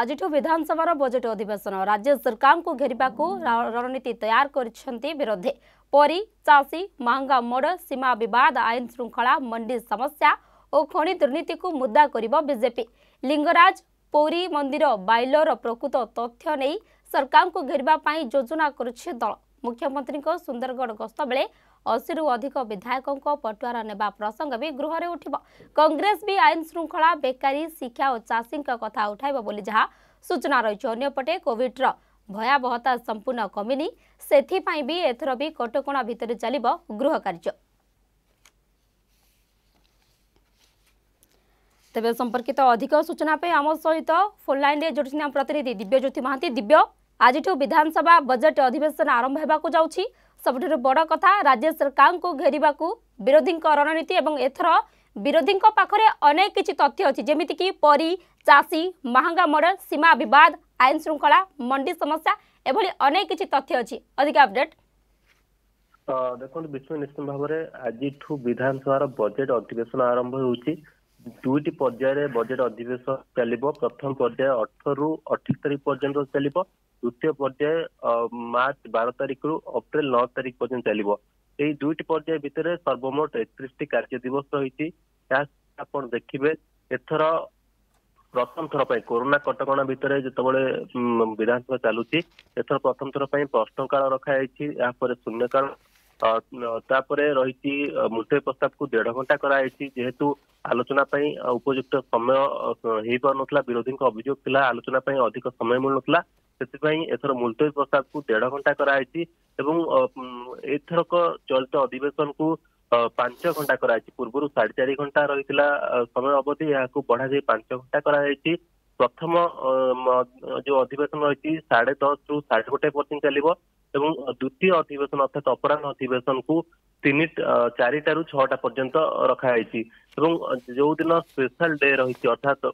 आज विधानसभा बजेट अधिवेशन राज्य सरकार को घेरिया को रणनीति तैयार करोधी परी चाषी महंगा मोड़ सीमा बद आईन श्रृंखला मंडी समस्या और खणी दुर्नीति मुद्दा करजेपी लिंगराज पौरी मंदिर बैलर प्रकृत तथ्य नहीं सरकार को घेरवाई योजना करुच्छे दल मुख्यमंत्री सुंदरगढ़ गस्त बेले अशी रु अधिक विधायकों पटुआर ने प्रसंग भी गृह उठ कंग्रेस भी आईन श्रृंखला बेकारी शिक्षा और चाषी कथा उठाब बोली जहाँ सूचना रही अंपटे कोविड्र भयावहता संपूर्ण कमी से एथर भी कटक भितर चलो गृह कार्य तेज संपर्कित अधिक सूचना पे आम सहित फोन लाइन जोड़ी प्रतिनिधि दिव्यज्योति महांती दिव्य। ଆଜିଠୁ ବିଧାନସଭା ବଜେଟ୍ ଅଧିବେଶନ ଆରମ୍ଭ ହେବାକୁ ଯାଉଛି ସବୁଠାରୁ ବଡ଼ କଥା ରାଜ୍ୟ ସରକାରଙ୍କୁ ଘେରିବାକୁ ବିରୋଧୀଙ୍କ ରଣନୀତି ଏବଂ ଏଥର ବିରୋଧୀଙ୍କ ପାଖରେ ଅନେକ କିଛି ତଥ୍ୟ ଅଛି ଯେମିତିକି ପରୀ ଚାଷୀ ମହଙ୍ଗା ମଡେଲ ସୀମା ବିବାଦ ଆଇନ ଶୃଙ୍ଖଳା ମଣ୍ଡି ସମସ୍ୟା ଏଭଳି ଅନେକ କିଛି ତଥ୍ୟ ଅଛି ଅଧିକ ଅପଡେଟ୍ ଦେଖନ୍ତୁ ବିଷ୍ଣୁ ନିଶ୍ଚିତ ଭାବରେ ଆଜିଠୁ ବିଧାନସଭାର ବଜେଟ୍ ଅଧିବେଶନ ଆରମ୍ଭ ହେଉଛି ଦୁଇଟି ପର୍ଯ୍ୟାୟରେ ବଜେଟ୍ ଅଧିବେଶନ ଚାଲିବ ପ୍ରଥମ ପର୍ଯ୍ୟାୟ ଅଠରରୁ ଅଠେଇଶ ତାରିଖ ପର୍ଯ୍ୟନ୍ତ ଚାଲିବ ଦ୍ୱିତୀୟ ପର୍ଯ୍ୟାୟ ମାର୍ଚ୍ଚ ବାର ତାରିଖରୁ ଅପ୍ରେଲ ନଅ ତାରିଖ ପର୍ଯ୍ୟନ୍ତ ଚାଲିବ ଏହି ଦୁଇଟି ପର୍ଯ୍ୟାୟ ଭିତରେ ସର୍ବମୋଟ ଏକତିରିଶଟି କାର୍ଯ୍ୟ ଦିବସ ରହିଛି ଏହା ଆପଣ ଦେଖିବେ ଏଥର ପ୍ରଥମ ଥର ପାଇଁ କୋରୋନା କଟକଣା ଭିତରେ ଯେତେବେଳେ ବିଧାନସଭା ଚାଲୁଛି ଏଥର ପ୍ରଥମ ଥର ପାଇଁ ପ୍ରଶ୍ନକାଳ ରଖାଯାଇଛି ଏହାପରେ ଶୂନ୍ୟକାଳ ତାପରେ ରହିଛି ମୁଲତବୀ ପ୍ରସ୍ତାବକୁ ଦେଢ ଘଣ୍ଟା କରାଯାଇଛି ଯେହେତୁ ଆଲୋଚନା ପାଇଁ ଉପଯୁକ୍ତ ସମୟ ହେଇପାରୁନଥିଲା ବିରୋଧୀଙ୍କ ଅଭିଯୋଗ ଥିଲା ଆଲୋଚନା ପାଇଁ ଅଧିକ ସମୟ ମିଳୁନଥିଲା ସେଥିପାଇଁ ଏଥର ମୁଲତବୀ ପ୍ରସ୍ତାବକୁ ଦେଢ ଘଣ୍ଟା କରାଯାଇଛି ଏବଂ ଏଥରକ ଚଳିତ ଅଧିବେଶନକୁ ପାଞ୍ଚ ଘଣ୍ଟା କରାଯାଇଛି ପୂର୍ବରୁ ସାଢେ ଚାରି ଘଣ୍ଟା ରହିଥିଲା ସମୟ ଅବଧି ଏହାକୁ ବଢାଯାଇ ପାଞ୍ଚ ଘଣ୍ଟା କରାଯାଇଛି ପ୍ରଥମ ଯୋଉ ଅଧିବେଶନ ରହିଛି ସାଢେ ଦଶରୁ ସାଢେ ଗୋଟେ ପର୍ଯ୍ୟନ୍ତ ଚାଲିବ ଏବଂ ଦ୍ୱିତୀୟ ଅଧିବେଶନ ଅର୍ଥାତ ଅପରାହ୍ନ ଅଧିବେଶନକୁ ତିନି ଚାରିଟାରୁ ଛଅଟା ପର୍ଯ୍ୟନ୍ତ ରଖାଯାଇଛି ଏବଂ ଯୋଉଦିନ ସ୍ପେଶାଲ ଡେ ରହିଛି ଅର୍ଥାତ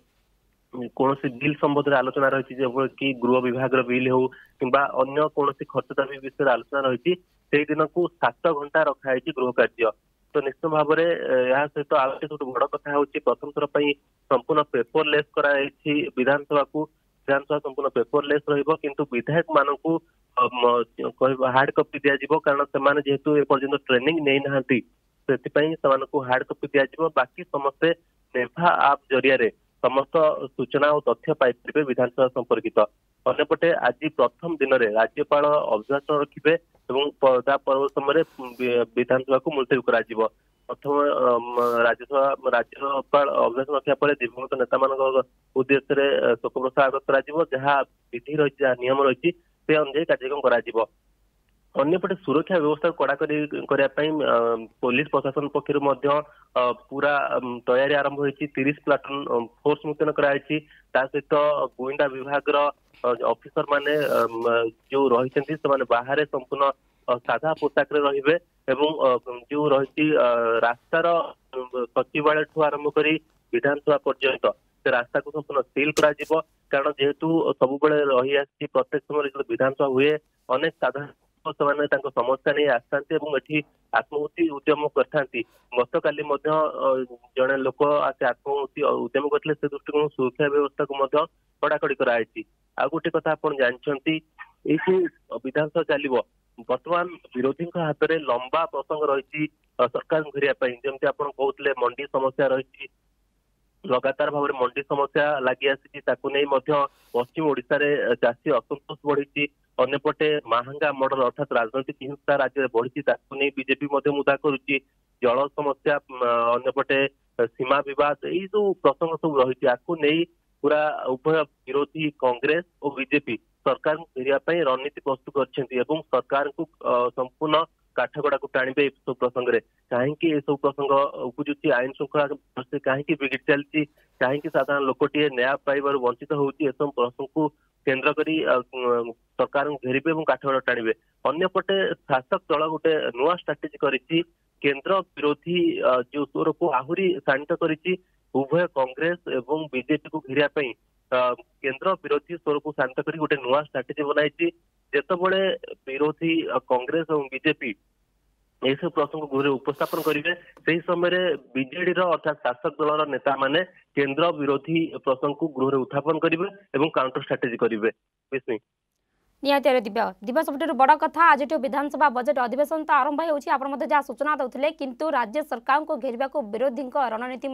କୌଣସି ବିଲ୍ ସମ୍ବନ୍ଧରେ ଆଲୋଚନା ରହିଛି ଯେଭଳି ଗୃହ ବିଭାଗର ବିଲ୍ ହଉ କିମ୍ବା ଅନ୍ୟ କୌଣସି ଖର୍ଚ୍ଚ ଦାବି ବିଷୟରେ ଆଲୋଚନା ରହିଛି ସେଇ ଦିନକୁ ସାତ ଘଣ୍ଟା ରଖାଯାଇଛି ଗୃହ କାର୍ଯ୍ୟ ତ ନିଶ୍ଚିତ ଭାବରେ ଏହା ସହିତ ଆଉ ଗୋଟେ ସବୁଠୁ ବଡ କଥା ହେଉଛି ପ୍ରଥମ ଥର ପାଇଁ ସମ୍ପୂର୍ଣ୍ଣ ପେପରଲେସ୍ କରାଯାଇଛି ବିଧାନସଭାକୁ ବିଧାନସଭା ସମ୍ପୂର୍ଣ୍ଣ ପେପରଲେସ୍ ରହିବ କିନ୍ତୁ ବିଧାୟକ ମାନଙ୍କୁ କହିବା ହାର୍ଡ କପି ଦିଆଯିବ କାରଣ ସେମାନେ ଯେହେତୁ ଏପର୍ଯ୍ୟନ୍ତ ଟ୍ରେନିଂ ନେଇନାହାନ୍ତି ସେଥିପାଇଁ ସେମାନଙ୍କୁ ହାର୍ଡ କପି ଦିଆଯିବ ବାକି ସମସ୍ତେ ନେଭା ଆପ୍ ଜରିଆରେ ସମସ୍ତ ସୂଚନା ଓ ତଥ୍ୟ ପାଇପାରିବେ ବିଧାନସଭା ସମ୍ପର୍କିତ ଅନ୍ୟପଟେ ଆଜି ପ୍ରଥମ ଦିନରେ ରାଜ୍ୟପାଳ ଅଭିଭାଷଣ ରଖିବେ ଏବଂ ତା ପର୍ବ ସମୟରେ ବିଧାନସଭାକୁ ମୁଲତବୀ କରାଯିବ ପ୍ରଥମ ରାଜ୍ୟସଭା ରାଜ୍ୟପାଳ ଅଭିଭାଷଣ ରଖିବା ପରେ ଦିବଂଗତ ନେତାମାନଙ୍କ ଉଦ୍ଦେଶ୍ୟରେ ଶୋକ ପ୍ରସ୍ତାବ ଆଗତ କରାଯିବ ଯାହା ବିଧି ରହିଛି ଯାହା ନିୟମ ରହିଛି ସେ ଅନୁଯାୟୀ କାର୍ଯ୍ୟକ୍ରମ କରାଯିବ ଅନ୍ୟପଟେ ସୁରକ୍ଷା ବ୍ୟବସ୍ଥାକୁ କଡ଼ାକଡ଼ି କରିବା ପାଇଁ ପୋଲିସ ପ୍ରଶାସନ ପକ୍ଷରୁ ମଧ୍ୟ ପୁରା ତୟାରୀ ଆରମ୍ଭ ହୋଇଛି ତିରିଶ ପ୍ଲାଟୁନ ଫୋର୍ସ ମୁତୟନ କରାଯାଇଛି ତା ସହିତ ଗୁଇନ୍ଦା ବିଭାଗର অফিসার মানে যে ৰহচ ันท িস তmane বাহৰে সম্পূৰ্ণ সাধা পথাকৰে ৰহিবে আৰু যে ৰহতি ৰাস্তাৰ সতিবালে থো আৰম্ভ কৰি বিধানসভা পৰ্যন্ত সেই ৰাস্তাক সম্পূৰ্ণ সিল কৰা দিব কাৰণ যেহতু সবোৱে ৰহিয়াসতি প্ৰত্যেক সময় যে বিধানসভা হ'য়ে अनेक সাধাৰণ লোকৰ সমষ্টানে তেওঁক সমৰ্থন নি আছান্তি আৰু এতিয়া আত্মউত্থী উদ্যোগ কৰছান্তি মতকালি মধ্য যোনে লোক আছ আত্মউত্থী উদ্যোগ কৰিলে সেই দুষ্ট কোন স্বাস্থ্য ব্যৱস্থাৰক মধ্য বড়াকৰি কৰাইছি ଆଉ ଗୋଟେ କଥା ଆପଣ ଜାଣିଛନ୍ତି ଏଇ ଯୋଉ ବିଧାନସଭା ଚାଲିବ ବର୍ତ୍ତମାନ ବିରୋଧୀଙ୍କ ହାତରେ ଲମ୍ବା ପ୍ରସଙ୍ଗ ରହିଛି ସରକାରଙ୍କୁ ଘେରିବା ପାଇଁ ଯେମିତି ଆପଣ କହୁଥିଲେ ମଣ୍ଡି ସମସ୍ୟା ରହିଛି ଲଗାତାର ଭାବରେ ମଣ୍ଡି ସମସ୍ୟା ଲାଗି ଆସିଛି ତାକୁ ନେଇ ମଧ୍ୟ ପଶ୍ଚିମ ଓଡ଼ିଶାରେ ଚାଷୀ ଅସନ୍ତୋଷ ବଢିଛି ଅନ୍ୟପଟେ ମାହାଙ୍ଗା ମଡଲ ଅର୍ଥାତ ରାଜନୈତିକ ହିଂସା ରାଜ୍ୟରେ ବଢିଛି ତାକୁ ନେଇ ବିଜେପି ମଧ୍ୟ ମୁଦା କରୁଛି ଜଳ ସମସ୍ୟା ଅନ୍ୟପଟେ ସୀମା ବିବାଦ ଏଇ ଯୋଉ ପ୍ରସଙ୍ଗ ସବୁ ରହିଛି ଆକୁ ନେଇ पूरा उभय विरोधी कांग्रेस और बीजेपी सरकार को फेरिया रणनीति प्रस्तुत कर सरकार को संपूर्ण काठगड़ा को टाणी ये सब प्रसंग में कहीं सब प्रसंग उपजुची आईन श्रृंखला कहीं बिगि चलती कहीं साधारण लोकटे न्याय पाइबार वंचित होती सब प्रसंग को केन्द्र कर सरकार को घेरबे और काठगड़ा टाणी अंपटे शासक दल गोटे नुआ स्ट्राटेजी करोधी जो स्वर को आहरी शाणित उभय कांग्रेस एवं बीजेपी को घेरिया पे केंद्र विरोधी स्वर को शांत कर गोटे नुआ स्ट्राटेजी बनाई जिते विरोधी कांग्रेस और बीजेपी यह सब प्रसंग गृह उपस्थापन करेंगे से ही समय विजे अर्थात शासक दल रेता मैंने केन्द्र विरोधी प्रसंग को गृह उत्थापन करेंगे और काउंटर स्ट्राटेजी करेंगे विस्मी निहत दिव्य दिव्य सब बड़ा कथ आज विधानसभा बजेट अधिवेशन तो आरंभ होती सूचना दे कि राज्य सरकार को घेरिया को विरोधी रणनीति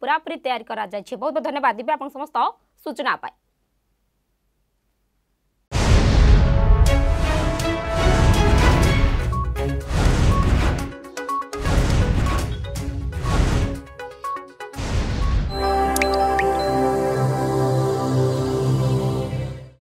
पूरा पूरी तैयारी कर बहुत बहुत धन्यवाद दिव्या आप समस्त सूचना